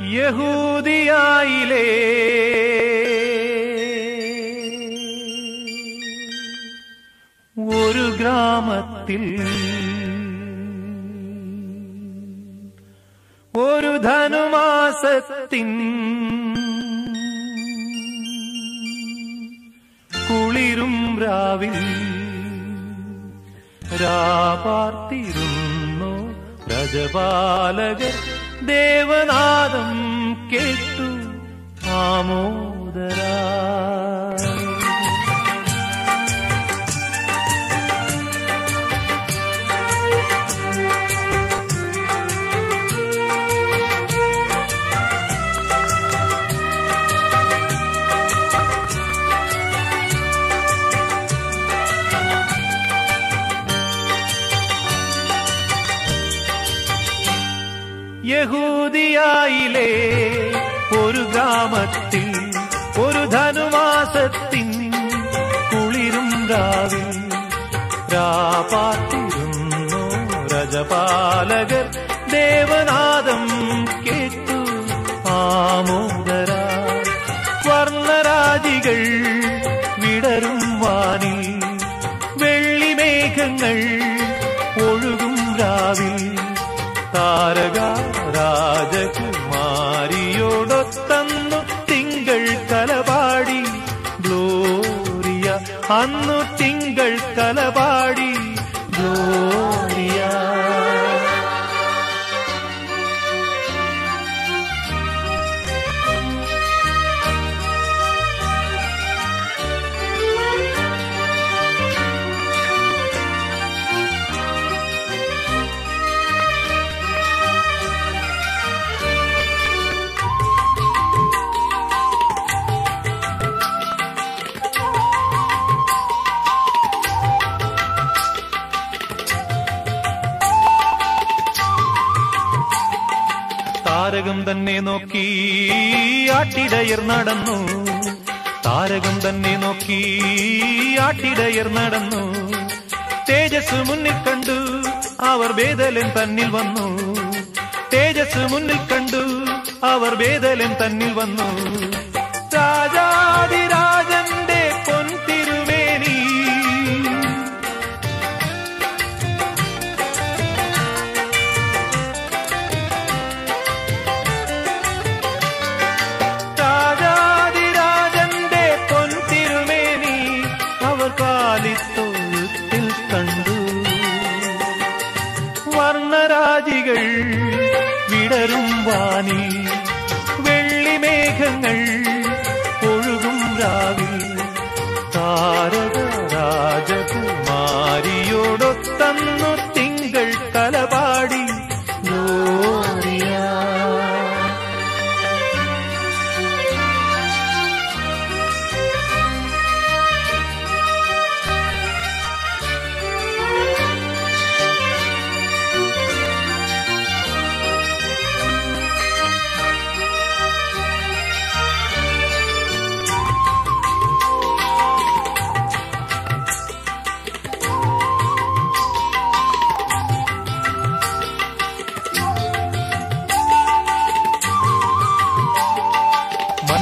യഹൂദിയായിലേ. ഒരു ഗ്രാമത്തിൽ ഒരു ധനുമാസത്തിൻ കുളിരും രാവിൽ രാപാർത്തിരുന്നു രജപാലകർ ദേവനാദം കേട്ടു ആമോദരാ യഹൂദിയായിലെ ഒരു ഗ്രാമത്തിൽ ഒരു ധനുമാസത്തിൻ കുളിരും രാവിൽ രാപാത്തിരുന്നു രജപാലകർ ദേവനാദം കേട്ടു ആമോദര വർണരാജികൾ വിടരും വാനിൽ വെള്ളിമേഘങ്ങൾ ഒഴുകും രാവിൽ താരക രാജകുമാരിയോടൊത്തന്നു തിങ്കൾ കലപാടി ഗ്ലോറിയ അന്നു തിങ്കൾ കലപാടി ഗ്ലോറിയ. താരകം തന്നെ നോക്കി ആട്ടിടയർ നടന്നു. താരകം തന്നെ നോക്കി ആട്ടിടയർ നടന്നു. തേജസ് മുന്നിൽ കണ്ടു അവർ വേദലൻ തന്നിൽ വന്നു. തേജസ് മുന്നിൽ കണ്ടു അവർ വേദലൻ തന്നിൽ വന്നു. രാജാതിരാജന്റെ மலைகள் விடரும் வானில் வெள்ளி மேகங்கள்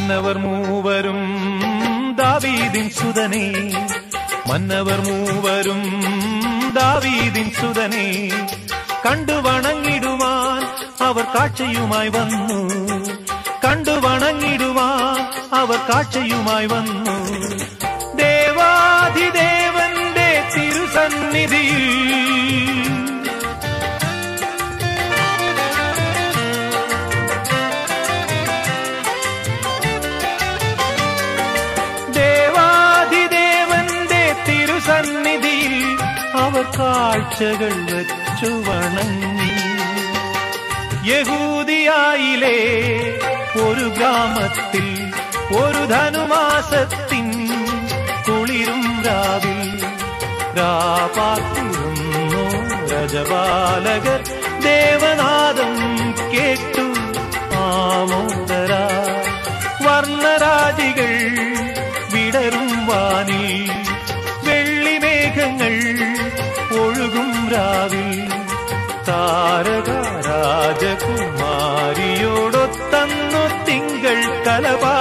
മന്നവർ മൂവരും ദാവീദിൻ സുതനെ. മന്നവർ മൂവരും ദാവീദിൻ സുതനെ. കണ്ടു വണങ്ങിടുവാൻ അവർ കാഴ്ചയുമായി വന്നു. കണ്ടു വണങ്ങിടുവാൻ അവർ കാഴ്ചയുമായി വന്നു. കാഴ്ചകൾ വച്ചു വണങ്ങി. യഹൂദിയായിലെ ഒരു ഗ്രാമത്തിൽ ഒരു ധനുമാസത്തിൻ കുളിരും രാവിൽ രാപാത്തിരുന്നു രജപാലകർ ദേവനാദം കേട്ടു. താരക രാജകുമാരിയോടൊത്തന്നു തിങ്കൾ കലപാ